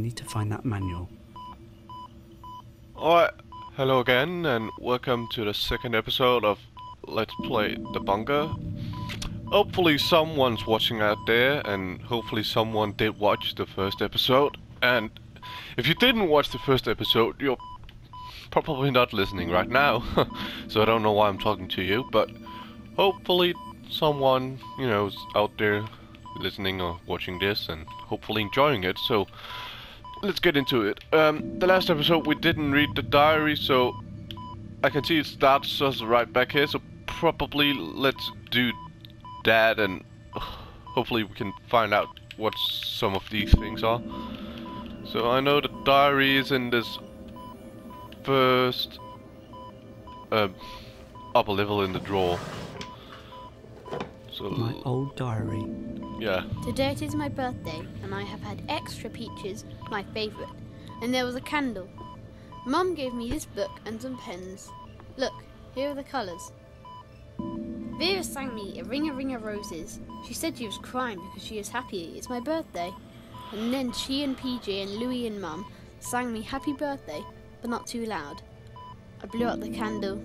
need to find that manual. Alright, hello again, and welcome to the second episode of Let's Play The Bunker. Hopefully someone's watching out there, and hopefully someone did watch the first episode. And if you didn't watch the first episode, you're probably not listening right now. so I don't know why I'm talking to you, but hopefully someone, you know, is out there listening or watching this and hopefully enjoying it. So let's get into it. Um, the last episode we didn't read the diary, so I can see it starts us right back here. So probably let's do that, and hopefully we can find out what some of these things are. So I know the diary is in this first uh, upper level in the drawer. So My old diary. Yeah. Today it is my birthday, and I have had extra peaches, my favourite, and there was a candle. Mum gave me this book and some pens. Look, here are the colours. Vera sang me a ring a ring of roses. She said she was crying because she is happy it's my birthday. And then she and PJ and Louie and Mum sang me happy birthday, but not too loud. I blew out the candle.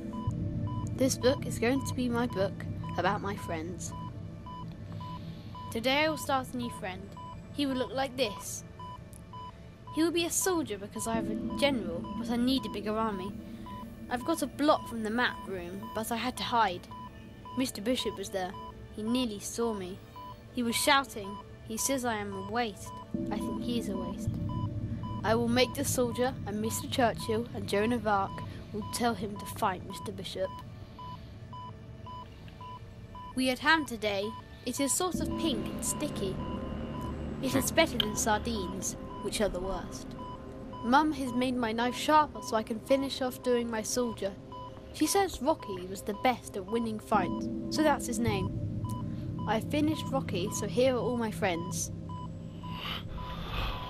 This book is going to be my book about my friends. Today I will start a new friend. He will look like this. He will be a soldier because I have a general, but I need a bigger army. I've got a block from the map room, but I had to hide. Mr. Bishop was there. He nearly saw me. He was shouting. He says I am a waste. I think he is a waste. I will make the soldier, and Mr. Churchill and Joan of Arc will tell him to fight Mr. Bishop. We had ham today. It is sort of pink and sticky. It is better than sardines, which are the worst. Mum has made my knife sharper so I can finish off doing my soldier. She says Rocky was the best at winning fights, so that's his name. I finished Rocky, so here are all my friends.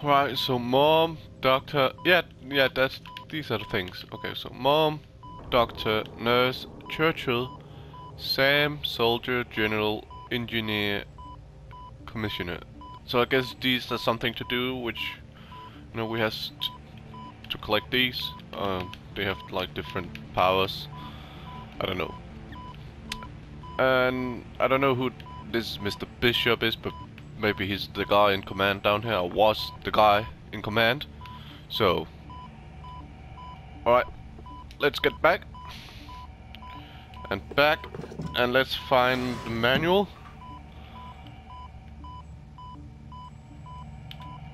Right, so mom, doctor, yeah, yeah, that's these are the things. Okay, so mom, doctor, nurse, Churchill, Sam, soldier, general, engineer, commissioner. So I guess these are something to do, which you know we has to collect these. Um, they have like different powers. I don't know. And I don't know who this Mr. Bishop is, but maybe he's the guy in command down here, or was the guy in command. So, alright, let's get back. And back, and let's find the manual.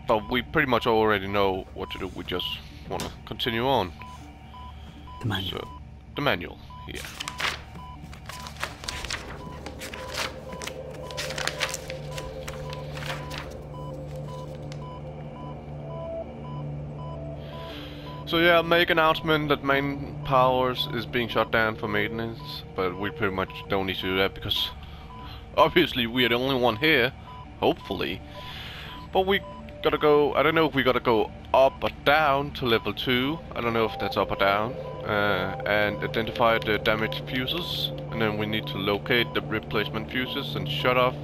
But we pretty much already know what to do, we just want to continue on. The manual. So, the manual, yeah. So yeah, make announcement that main powers is being shut down for maintenance, but we pretty much don't need to do that because obviously we are the only one here, hopefully. But we gotta go, I don't know if we gotta go up or down to level 2, I don't know if that's up or down, uh, and identify the damaged fuses, and then we need to locate the replacement fuses and shut off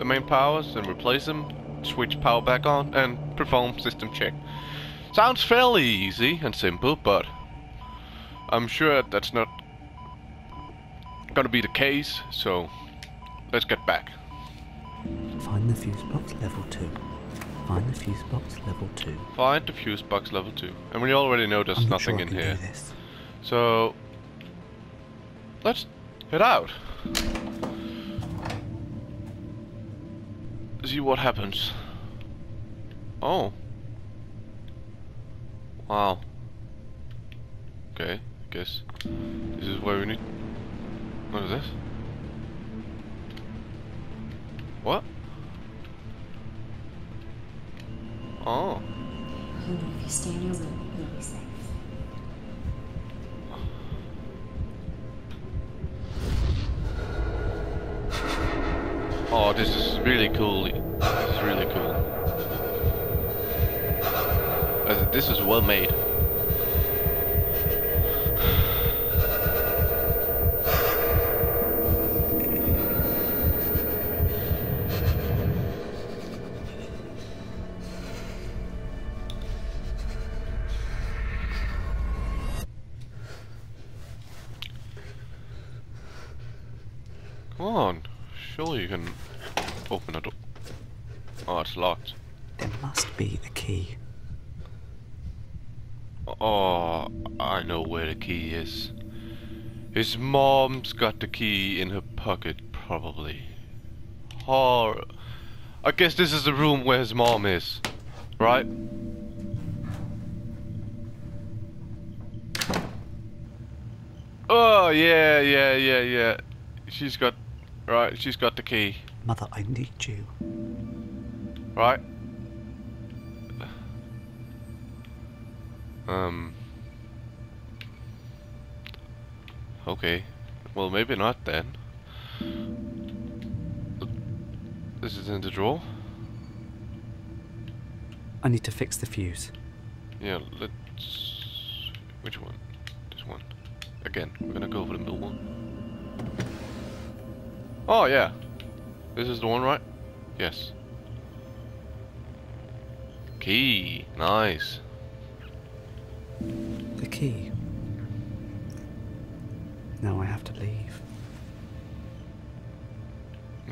the main powers and replace them, switch power back on, and perform system check. Sounds fairly easy and simple, but I'm sure that's not gonna be the case, so let's get back. Find the fuse box level 2. Find the fuse box level 2. Find the fuse box level 2. And we already know there's nothing sure in here. So let's head out. See what happens. Oh. Wow. Okay, I guess this is where we need. What is this? What? Oh. If you stay in your room, you'll be safe. Oh, this is really cool. this is well made. Come on, surely you can open a door. Oh, it's locked. There must be a key. Oh, I know where the key is. His mom's got the key in her pocket, probably. Or... I guess this is the room where his mom is. Right? Oh, yeah, yeah, yeah, yeah. She's got... Right, she's got the key. Mother, I need you. Right? Um... Okay. Well, maybe not then. This is in the drawer? I need to fix the fuse. Yeah, let's... Which one? This one. Again, we're gonna go for the middle one. Oh, yeah. This is the one, right? Yes. Key. Nice. Key. Now I have to leave.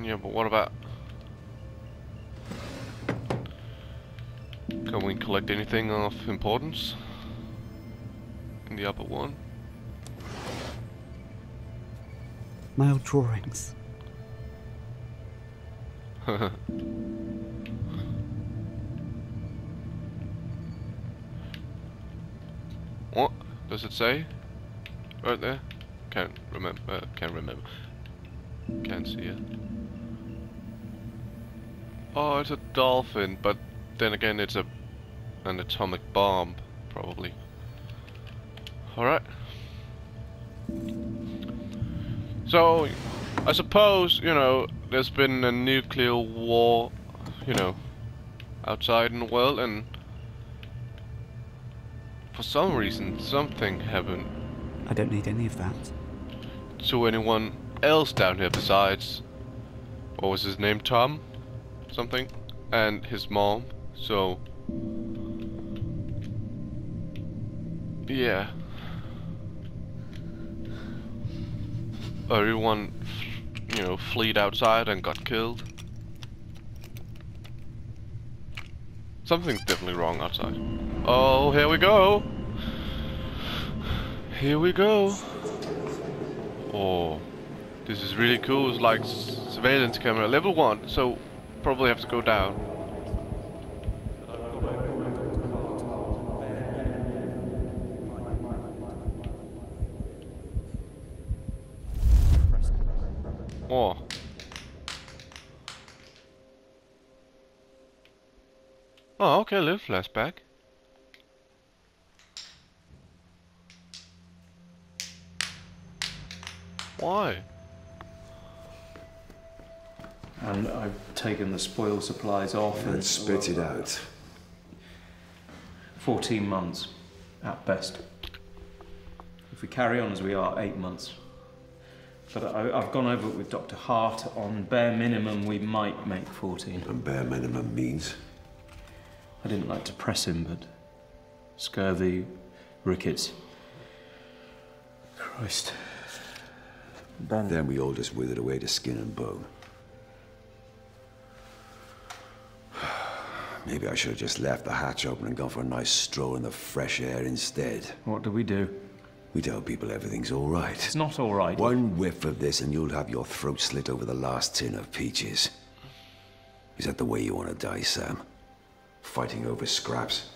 Yeah, but what about... Can we collect anything of importance? In the upper one? My old drawings. does it say? Right there? Can't remember. Uh, can't remember. Can't see it. Oh, it's a dolphin, but then again, it's a an atomic bomb, probably. All right. So, I suppose you know there's been a nuclear war, you know, outside in the world, and for some reason something happened. I don't need any of that. to anyone else down here besides what was his name Tom? Something? And his mom so. Yeah. Everyone you know fled outside and got killed something's definitely wrong outside oh here we go here we go Oh, this is really cool. It's like surveillance camera, level one. So probably have to go down. Oh. Oh, okay, a little flashback. Why? And I've taken the spoil supplies off And spit it out. 14 months at best. If we carry on as we are, eight months. But I, I've gone over it with Dr. Hart. On bare minimum, we might make 14. And bare minimum means. I didn't like to press him, but scurvy, rickets. Christ. Ben. Then we all just withered away to skin and bone. Maybe I should have just left the hatch open and gone for a nice stroll in the fresh air instead. What do we do? We tell people everything's all right. It's not all right. One whiff of this and you'll have your throat slit over the last tin of peaches. Is that the way you want to die, Sam? Fighting over scraps?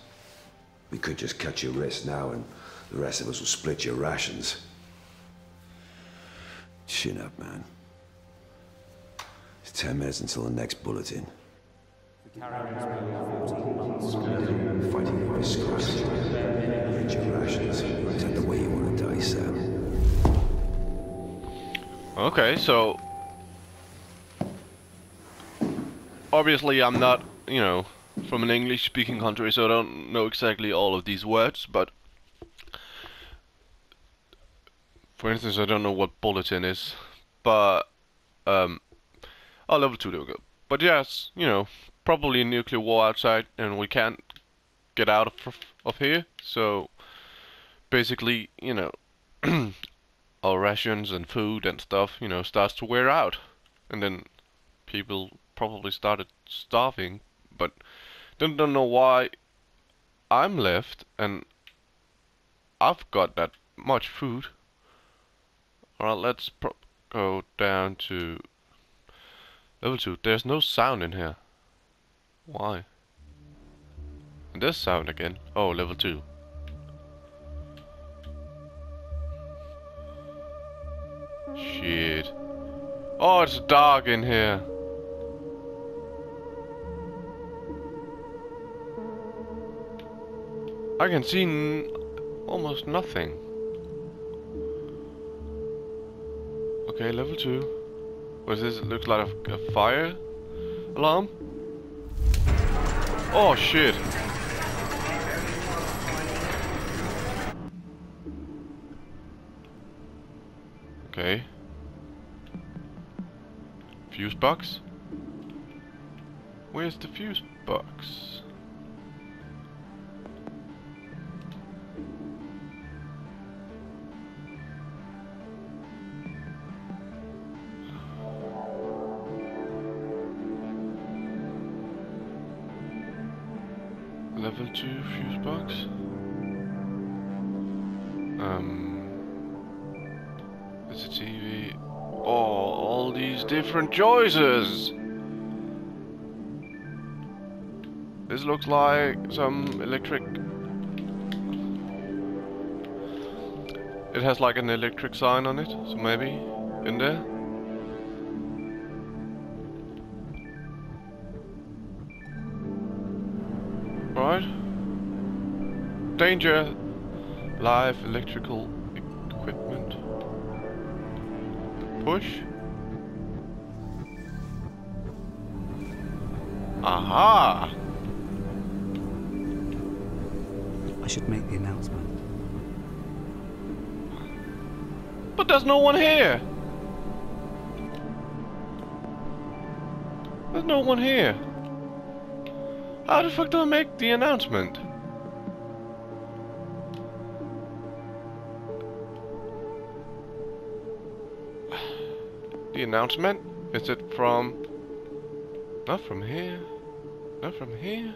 We could just cut your wrist now and the rest of us will split your rations. Chin up, man. It's ten minutes until the next bulletin. Fighting over scraps. Split your rations. Is that the way you want to die, Sam? Okay, so obviously I'm not, you know, from an English-speaking country, so I don't know exactly all of these words. But for instance, I don't know what bulletin is, but um, oh, level two, there we go. But yes, you know, probably a nuclear war outside, and we can't get out of of here. So basically, you know. our rations and food and stuff, you know, starts to wear out. And then people probably started starving, but don't, don't know why I'm left and I've got that much food. Alright, let's go down to level 2. There's no sound in here. Why? And there's sound again. Oh, level 2. Shit. Oh, it's dark in here. I can see almost nothing. Okay, level 2. What is this? It looks like a, a fire alarm. Oh shit. Okay. Fuse box? Where's the fuse box? Choices! This looks like some electric... It has like an electric sign on it, so maybe in there? Right. Danger! Live electrical equipment. Push. Aha! I should make the announcement. But there's no one here! There's no one here. How the fuck do I make the announcement? The announcement? Is it from... Not from here. Not from here.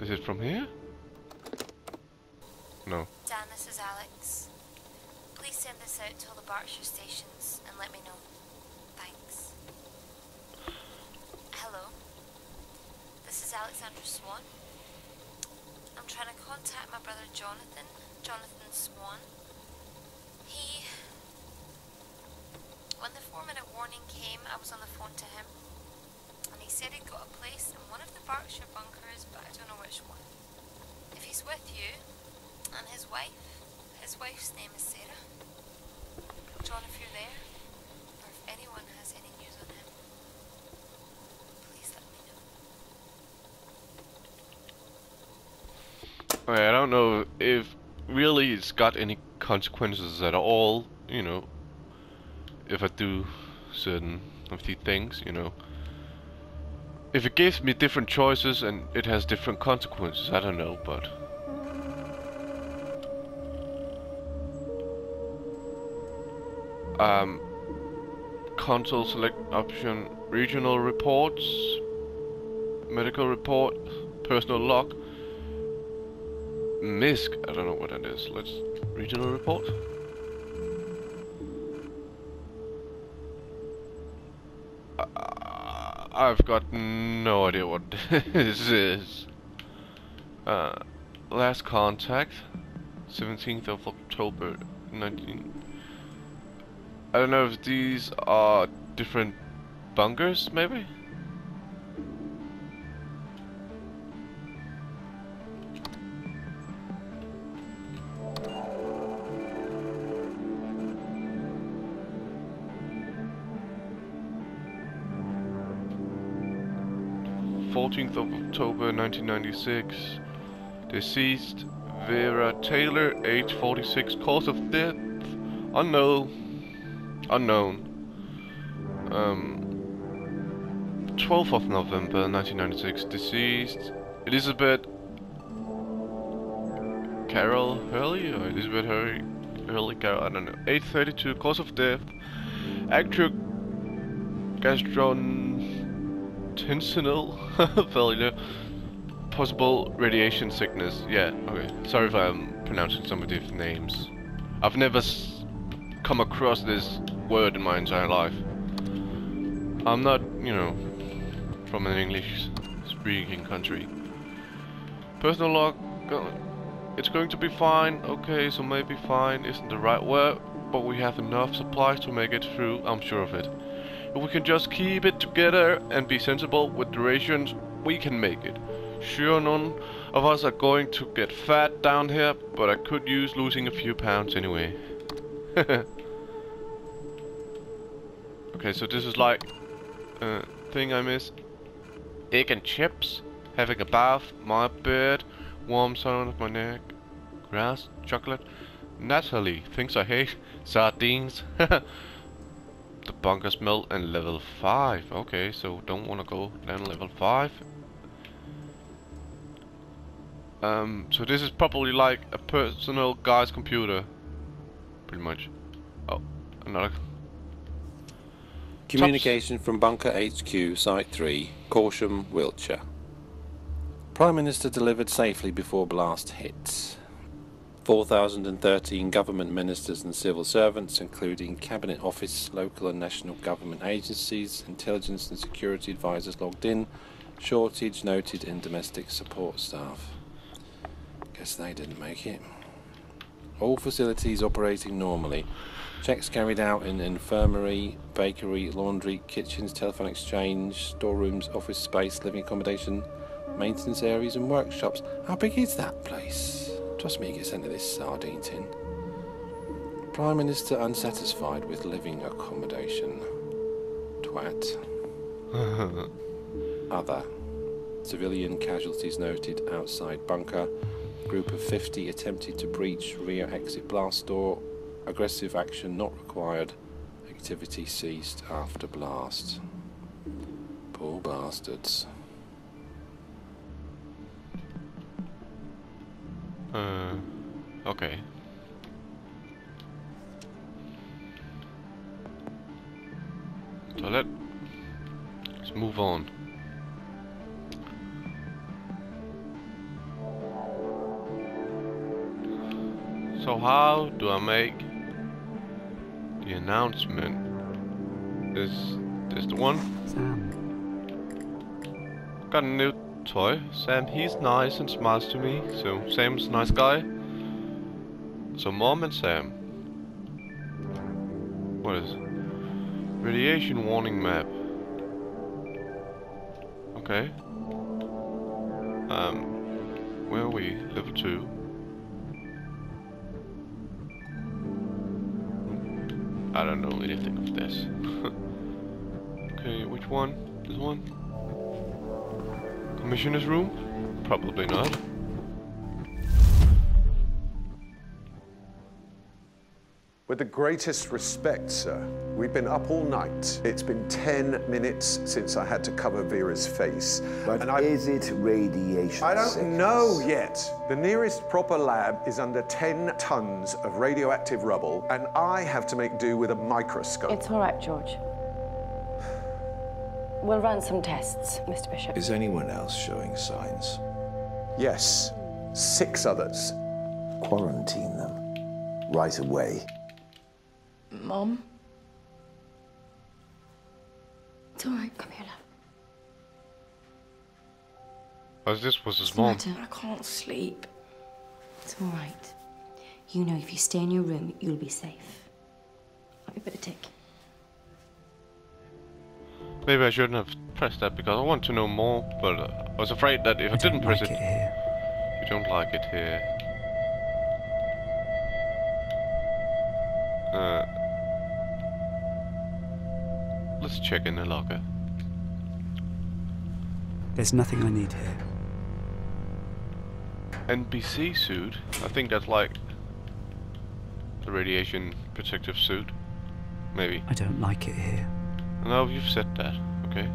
Is it from here? No. Dan, this is Alex. Please send this out to all the Berkshire stations and let me know. Thanks. Hello. This is Alexandra Swan. I'm trying to contact my brother Jonathan, Jonathan Swan. He. When the four minute warning came, I was on the phone to him. And he said he'd got a place in one of the Berkshire bunkers, but I don't know which one. If he's with you, and his wife, his wife's name is Sarah. John, if you're there, or if anyone has any news on him, please let me know. I don't know if really it's got any consequences at all, you know, if I do certain of these things, you know. If it gives me different choices and it has different consequences, I don't know, but... Um, console select option, regional reports, medical report, personal log, MISC, I don't know what that is. Let's regional report. I've got no idea what this is. Uh, last contact, 17th of October, 19. I don't know if these are different bunkers, maybe? October, nineteen ninety-six. Deceased Vera Taylor, age forty-six. Cause of death unknown. Unknown. Um, 12th of November 1996, deceased Elizabeth Carol Hurley or Elizabeth Hurley, Hurley Carol, I don't know. 832, cause of death, acute gastrointestinal failure, possible radiation sickness. Yeah, okay. Sorry if I'm pronouncing some of these names. I've never come across this word in my entire life. I'm not, you know, from an English speaking country. Personal log, it's going to be fine. Okay, so maybe fine isn't the right word, but we have enough supplies to make it through, I'm sure of it. If we can just keep it together and be sensible with durations, we can make it. Sure, none of us are going to get fat down here, but I could use losing a few pounds anyway. okay, so this is like uh, thing I miss. Egg and chips, having a bath, my bed, warm sun on my neck, grass, chocolate, Natalie, things I hate, sardines, the bunker smell, and level 5. Okay, so don't want to go down level 5. Um, so this is probably like a personal guy's computer. Pretty much. Oh, another. Communication from Bunker HQ, Site 3, Corsham, Wiltshire. Prime Minister delivered safely before blast hit. 4,013 government ministers and civil servants, including Cabinet Office, local and national government agencies, intelligence and security advisors logged in. Shortage noted in domestic support staff. Guess they didn't make it. All facilities operating normally. Checks carried out in infirmary, bakery, laundry, kitchens, telephone exchange, storerooms, office space, living accommodation, maintenance areas, and workshops. How big is that place? Trust me, you get sent to this sardine tin. Prime Minister unsatisfied with living accommodation. Twat. Other. Civilian casualties noted outside bunker. Group of 50 attempted to breach rear exit blast door. Aggressive action not required. Activity ceased after blast. Poor bastards. Uh, okay. Toilet. Let's move on. So how do I make the announcement? Is this the one? Sam, Got a new toy. Sam, he's nice and smiles to me, so Sam's a nice guy. So Mom and Sam. What is it? Radiation warning map. Okay. Um, where are we? Level 2. I don't know anything of this. okay, which one? This one? Commissioner's room? Probably not. With the greatest respect, sir, we've been up all night. It's been 10 minutes since I had to cover Vera's face. But and I, is it radiation I don't sickness? know yet. The nearest proper lab is under 10 tons of radioactive rubble, and I have to make do with a microscope. It's all right, George. We'll run some tests, Mr. Bishop. Is anyone else showing signs? yes, six others. Quarantine them. Right away. Mom? It's all right. Come here, love. Oh, this was his What's the mom. matter? I can't sleep. It's all right. You know, if you stay in your room, you'll be safe. I'll be better take. Maybe I shouldn't have pressed that because I want to know more, but uh, I was afraid that if I, didn't press like it, it here. you don't like it here. Uh, let's check in the locker. There's nothing I need here. NBC suit? I think that's like the radiation protective suit. Maybe. I don't like it here. No, you've said that. Okay.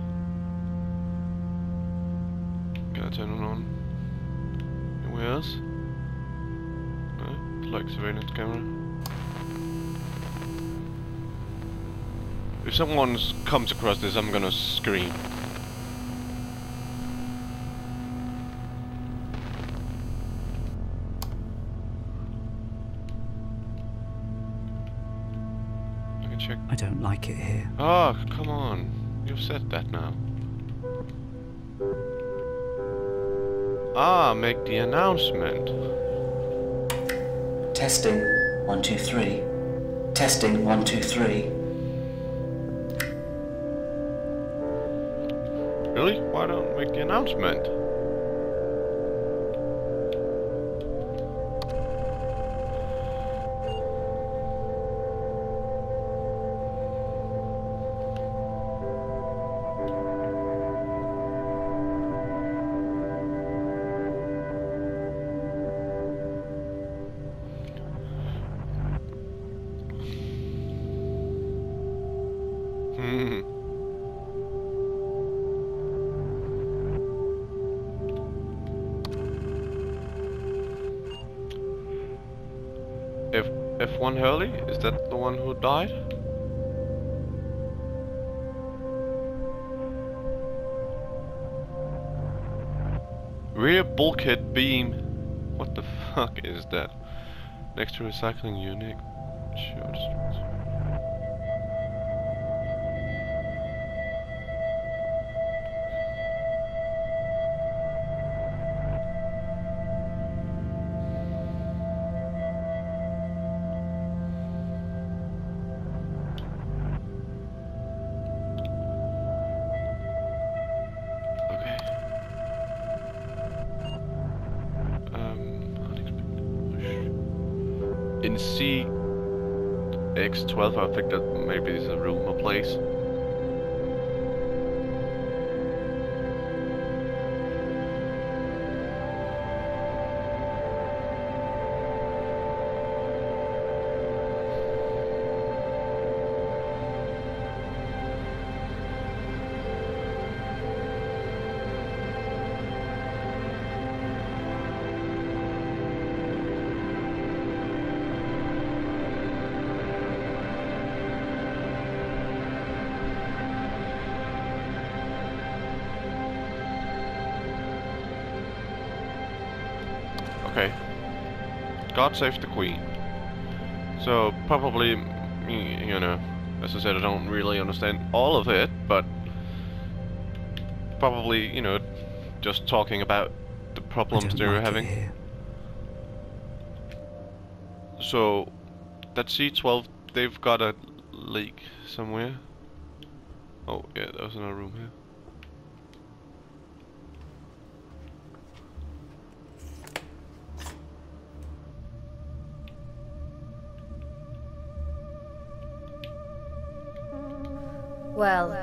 Can I turn it on? Anywhere else? like surveillance camera. If someone comes across this, I'm gonna scream. I can check. I don't like it here. Oh, come on. You've said that now. Ah, make the announcement. Testing. One, two, three. Testing. One, two, three. Really? Why don't make the announcement? F1 Hurley? Is that the one who died? Rear bulkhead beam. What the fuck is that? Next to recycling unit. Short unexpected push. In C X12, I think that maybe is a room or place. Save the Queen. So probably, you know, as I said, I don't really understand all of it, but probably, you know, just talking about the problems they were like having. So that C12, they've got a leak somewhere. Oh yeah, there's another room here. Well,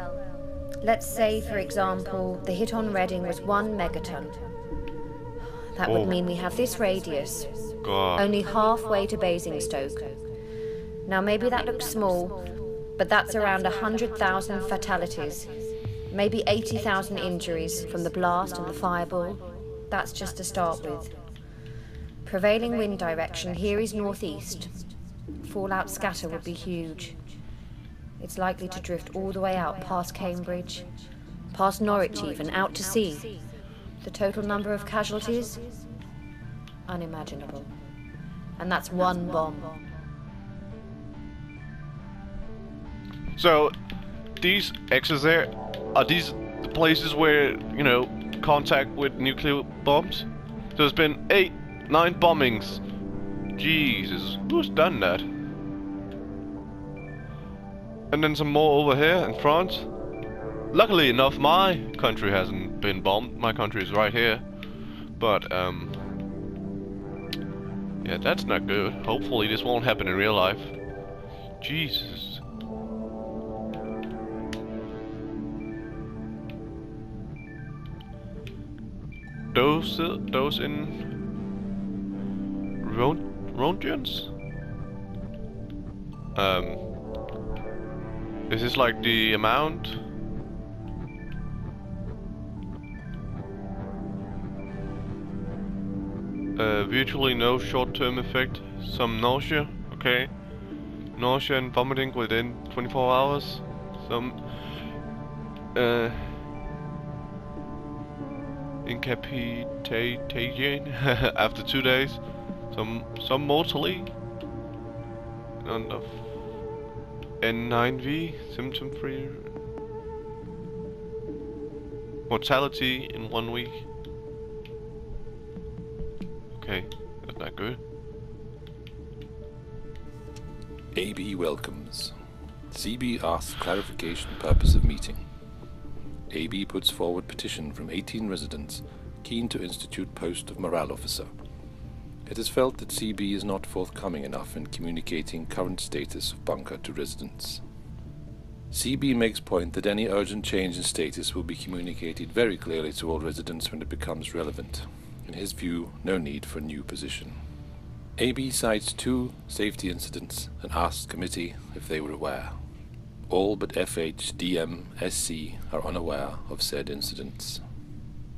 let's say, for example, the hit on Reading was one megaton. That Oh. would mean we have this radius, God. only halfway to Basingstoke. Now, maybe that looks small, but that's around 100,000 fatalities, maybe 80,000 injuries from the blast and the fireball. That's just to start with. Prevailing wind direction here is northeast. Fallout scatter would be huge. It's likely to drift all the way out past Cambridge, past Norwich even, out to sea. The total number of casualties? Unimaginable. And that's one bomb. So these X's there are these the places where you know contact with nuclear bombs? So there's been eight, nine bombings. Jesus, who's done that? And then some more over here in France. Luckily enough, my country hasn't been bombed. My country is right here. But um, yeah, that's not good. Hopefully this won't happen in real life. Jesus. those uh, those in Ron Rongens? Um, is this like the amount? Uh, virtually no short-term effect. some nausea, okay? Nausea and vomiting within 24 hours. Some uh, incapacitation after two days. Some some mortally. And of N9V symptom free. Mortality in one week. Okay, that's not good. AB welcomes. CB asks clarification purpose of meeting. AB puts forward petition from 18 residents keen to institute post of morale officer. It is felt that CB is not forthcoming enough in communicating current status of bunker to residents. CB makes point that any urgent change in status will be communicated very clearly to all residents when it becomes relevant. In his view, no need for new position. AB cites two safety incidents and asks committee if they were aware. All but FH, DM, SC are unaware of said incidents.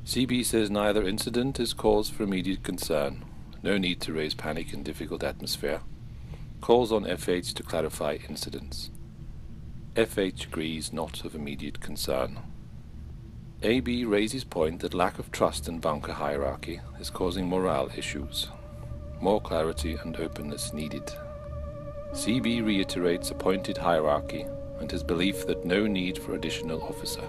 CB says neither incident is cause for immediate concern. No need to raise panic in difficult atmosphere. Calls on FH to clarify incidents. FH agrees not of immediate concern. AB raises point that lack of trust in bunker hierarchy is causing morale issues. More clarity and openness needed. CB reiterates appointed hierarchy and his belief that no need for additional officer.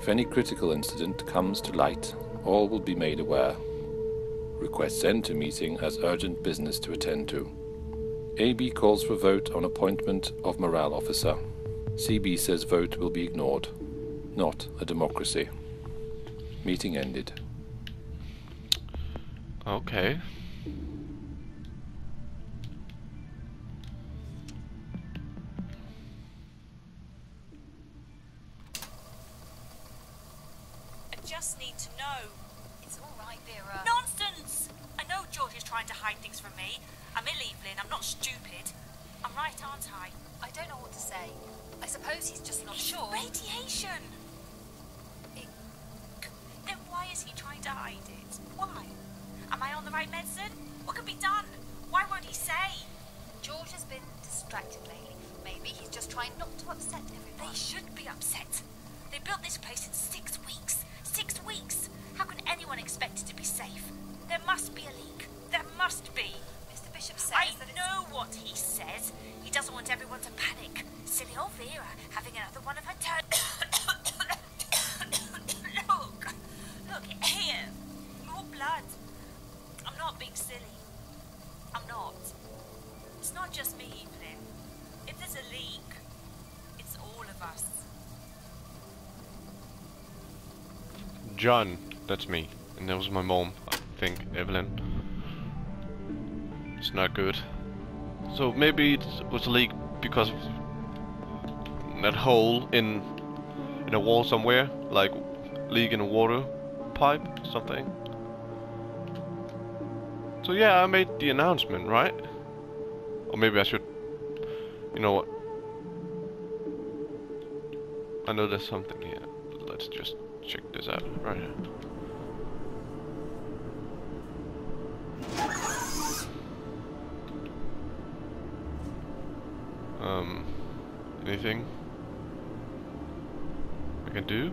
If any critical incident comes to light, all will be made aware. Requests enter meeting as urgent business to attend to. AB calls for vote on appointment of morale officer. CB says vote will be ignored. Not a democracy. Meeting ended. Okay. Everyone to panic. Silly old Vera having another one of her turn. look, look here. More blood. I'm not being silly. I'm not. It's not just me, Evelyn. If there's a leak, it's all of us. John, that's me. And that was my mom, I think, Evelyn. It's not good. So maybe it was a leak because that hole in in a wall somewhere, like leak in a water pipe, something. So yeah, I made the announcement, right? Or maybe I should, you know what? I know there's something here. Let's just check this out right here. Um, anything I can do?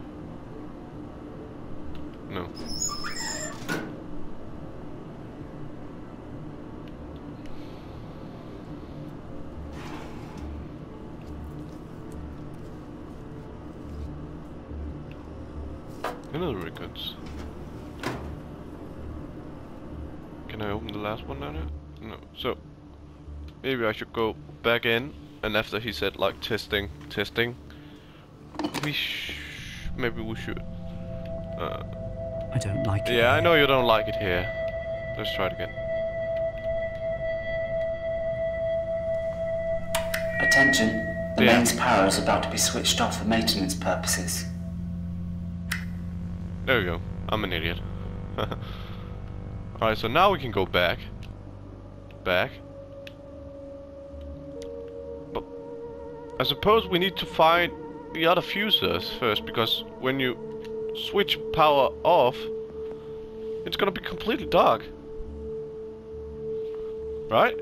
No. Another records. Can I open the last one down here? No. So maybe I should go back in and after he said like testing, testing, we sh maybe we should. Uh, I don't like it. yeah, I know you don't like it here. Let's try it again. Attention. The Yeah. mains power is about to be switched off for maintenance purposes. There we go. I'm an idiot. Alright, so now we can go back. Back. I suppose we need to find the other fuses first, because when you switch power off, it's gonna be completely dark. Right?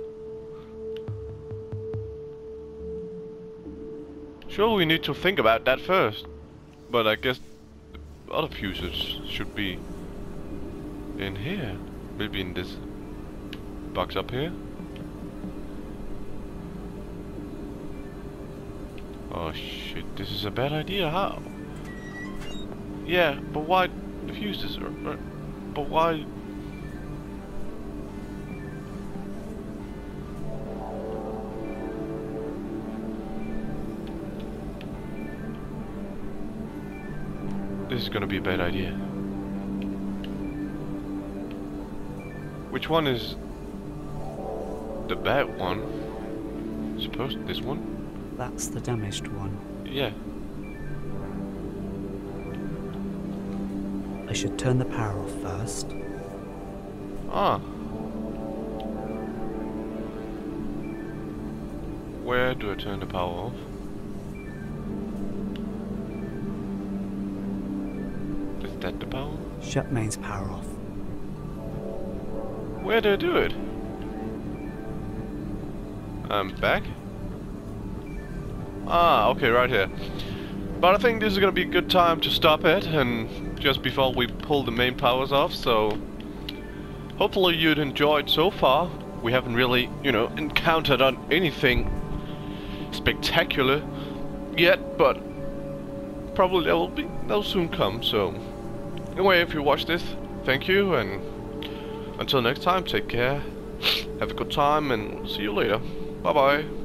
Sure, we need to think about that first. But I guess the other fuses should be in here. Maybe in this box up here. Oh shit, this is a bad idea. How? Yeah, but why the fuses? Are, are, but why? This is gonna be a bad idea. Which one is the bad one? Supposed this one? That's the damaged one. Yeah. I should turn the power off first. Ah. Where do I turn the power off? Is that the power? Shut mains power off. Where do I do it? I'm back. Ah, okay, right here. But I think this is gonna be a good time to stop it, and just before we pull the main powers off, so... Hopefully you'd enjoyed so far. We haven't really, you know, encountered on anything spectacular yet, but probably that will be, that'll soon come, so... Anyway, if you watched this, thank you, and until next time, take care, have a good time, and see you later. Bye-bye.